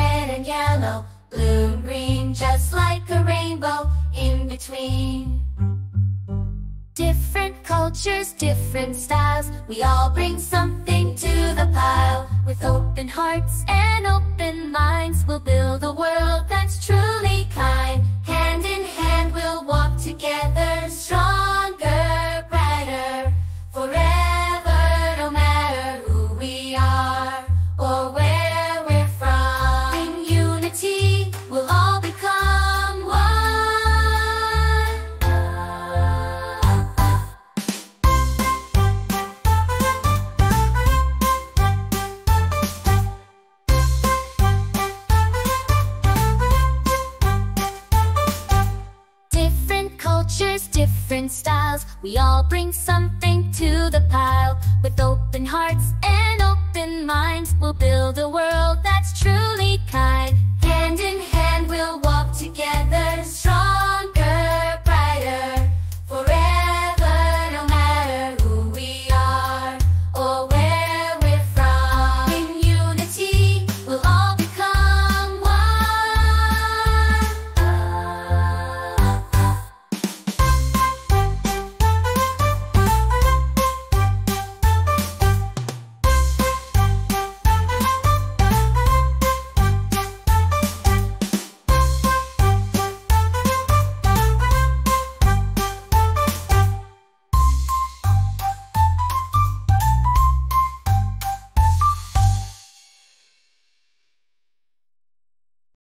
and yellow, blue, and green, just like a rainbow in between. Different cultures, different styles, we all bring something to the pile. With open hearts and open minds, we'll build a world that's truly cultures, different styles, we all bring something to the pile. With open hearts and open minds, we'll build a world that's truly kind.